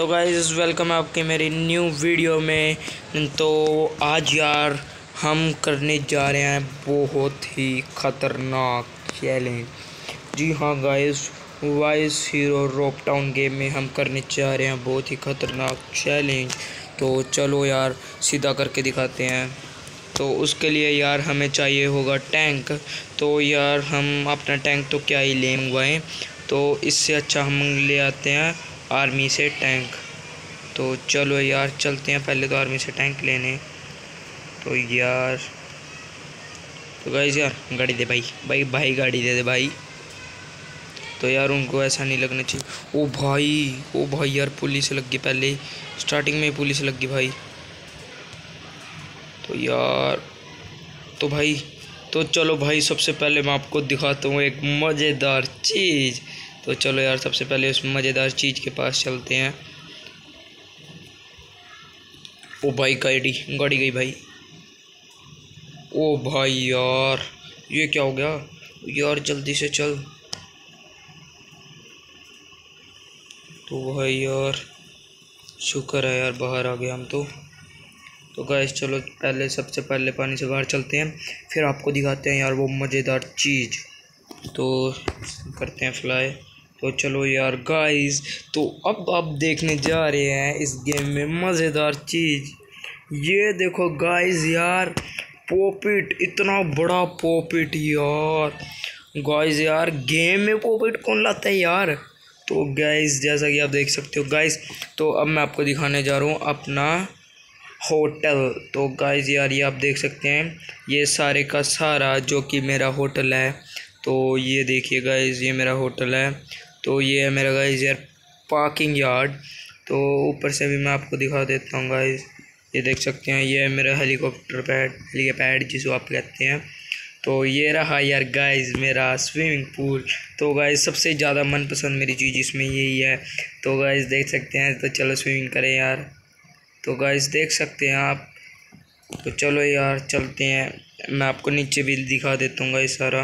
तो guys welcome आपके मेरी न्यू वीडियो में। तो आज यार हम करने जा रहे हैं बहुत ही ख़तरनाक चैलेंज जी हाँ guys Vice Hero Rope Town game में हम करने जा रहे हैं बहुत ही ख़तरनाक चैलेंज तो चलो यार, सीधा करके दिखाते हैं। तो उसके लिए यार हमें चाहिए होगा टैंक तो यार हम अपना टैंक तो क्या ही लेंगे? तो इससे अच्छा हम ले आते हैं। आर्मी से टैंक। तो चलो यार, चलते हैं पहले तो आर्मी से टैंक लेने। तो यार तो गाइज़ यार, गाड़ी दे भाई। भाई भाई गाड़ी दे दे भाई। तो यार उनको ऐसा नहीं लगना चाहिए। ओ भाई ओ भाई यार, पुलिस लग गई पहले। स्टार्टिंग में पुलिस लग गई भाई। तो यार तो भाई तो चलो भाई, सबसे पहले मैं आपको दिखाता हूँ एक मज़ेदार चीज़। तो चलो यार, सबसे पहले उस मज़ेदार चीज़ के पास चलते हैं। ओ भाई, गाड़ी गाड़ी गई भाई। ओ भाई यार, ये क्या हो गया? यार, जल्दी से चल। तो भाई यार, शुक्र है यार, बाहर आ गए हम तो। तो गैस चलो पहले, सबसे पहले पानी से बाहर चलते हैं। फिर आपको दिखाते हैं यार वो मज़ेदार चीज़। तो करते हैं फ्लाई तो चलो यार गाइस तो अब आप देखने जा रहे हैं इस गेम में मज़ेदार चीज़। ये देखो गाइस यार पोपिट इतना बड़ा पोपिट यार। गाइस यार गेम में पोपिट कौन लाता है यार? तो गाइस जैसा कि आप देख सकते हो गाइस तो अब मैं आपको दिखाने जा रहा हूँ अपना होटल। तो गाइस यार, ये आप देख सकते हैं, ये सारे का सारा जो कि मेरा होटल है। तो ये देखिए गाइस ये मेरा होटल है। तो ये है मेरा गाइज़ यार पार्किंग यार्ड तो ऊपर से भी मैं आपको दिखा देता हूँ गाइस ये देख सकते हैं, ये है मेरा हेलीकॉप्टर पैड हेलीपैड जिसको आप कहते हैं। तो ये रहा यार गाइस मेरा स्विमिंग पूल तो गाइस सबसे ज़्यादा मनपसंद मेरी चीज़ इसमें यही है। तो गाइस देख सकते हैं तो चलो स्विमिंग करें यार। तो गाइस देख सकते हैं आप। तो चलो यार चलते हैं। मैं आपको नीचे भी दिखा देता हूँ गाइस सारा।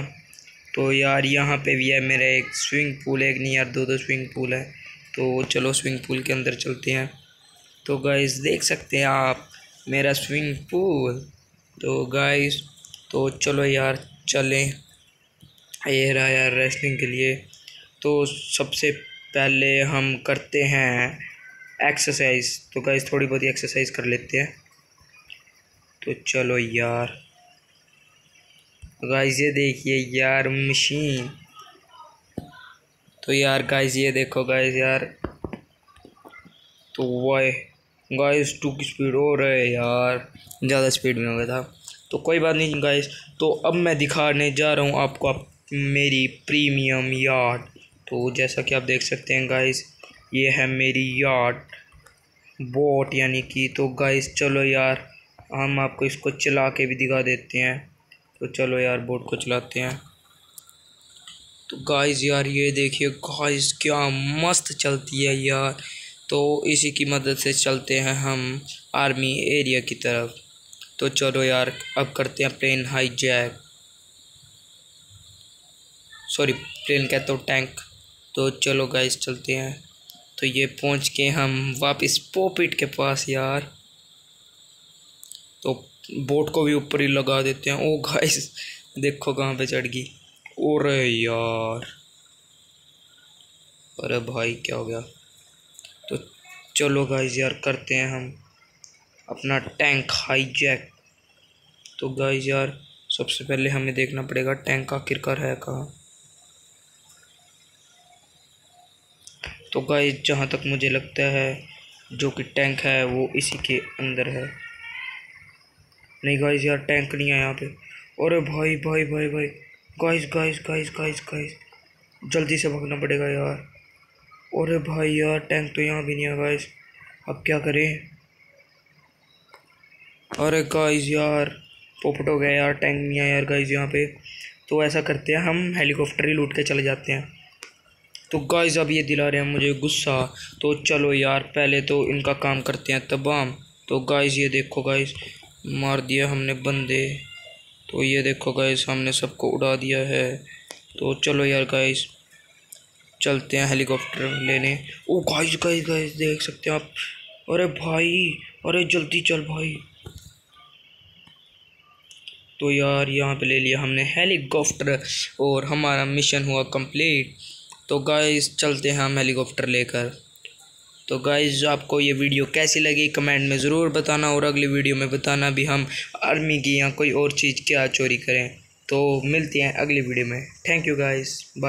तो यार यहाँ पे भी है मेरा एक स्विमिंग पूल है एक नहीं यार, दो दो स्विमिंग पूल है। तो चलो स्विमिंग पूल के अंदर चलते हैं। तो गाइस देख सकते हैं आप मेरा स्विमिंग पूल। तो गाइस तो चलो यार, चलें। ये रहा यार रेसलिंग के लिए। तो सबसे पहले हम करते हैं एक्सरसाइज तो गाइस थोड़ी बहुत एक्सरसाइज कर लेते हैं। तो चलो यार। गाइस ये देखिए यार मशीन तो यार गाइस ये देखो गाइस यार। तो वाई गाइस टू की स्पीड हो रहा है यार। ज़्यादा स्पीड में हो गया था। तो कोई बात नहीं गाइस तो अब मैं दिखाने जा रहा हूँ आपको आप, मेरी प्रीमियम यार्ड तो जैसा कि आप देख सकते हैं गाइस ये है मेरी यार्ड बोट यानी कि तो गाइस चलो यार, हम आपको इसको चला के भी दिखा देते हैं। तो चलो यार बोट को चलाते हैं। तो गाइस यार, ये देखिए गाइस क्या मस्त चलती है यार। तो इसी की मदद से चलते हैं हम आर्मी एरिया की तरफ़। तो चलो यार, अब करते हैं plane hijack sorry plane कहते हो टैंक तो चलो गाइस चलते हैं। तो ये पहुँच के हम वापस पोपिट के पास यार। तो बोट को भी ऊपर ही लगा देते हैं। ओ गाइस देखो कहाँ पे चढ़ गई। अरे यार। अरे भाई, क्या हो गया? तो चलो गाइस यार, करते हैं हम अपना टैंक हाईजैक तो गाइस यार, सबसे पहले हमें देखना पड़ेगा टैंक आखिरकार है कहाँ। तो गाइस जहाँ तक मुझे लगता है, जो कि टैंक है, वो इसी के अंदर है। नहीं गाइस यार टैंक नहीं है यहाँ पे। अरे भाई भाई भाई भाई। Guys guys guys guys guys जल्दी से भागना पड़ेगा यार। अरे भाई, यार टैंक तो यहाँ भी नहीं है गाइस अब क्या करें? अरे गाइस यार, पोपट हो गया यार टैंक नहीं है यार गाइस यहाँ पे। तो ऐसा करते हैं, हम हेलीकॉप्टर ही लूट के चले जाते हैं। तो गाइस अब ये दिला रहे हैं मुझे गुस्सा। तो चलो यार, पहले तो इनका काम करते हैं तबाम। तो गाइस ये देखो गाइस मार दिया हमने बंदे। तो ये देखो गाइस हमने सबको उड़ा दिया है। तो चलो यार गाइस चलते हैं हेलीकॉप्टर लेने। ओ गाइस गाइस गाइस देख सकते हैं आप। अरे भाई, अरे जल्दी चल भाई। तो यार, यहाँ पे ले लिया हमने हेलीकॉप्टर और हमारा मिशन हुआ कंप्लीट तो गाइस चलते हैं हम हेलीकॉप्टर लेकर। तो गाइज़ आपको ये वीडियो कैसी लगी कमेंट में ज़रूर बताना और अगली वीडियो में बताना भी हम आर्मी की या कोई और चीज़ क्या चोरी करें। तो मिलती हैं अगली वीडियो में। Thank you guys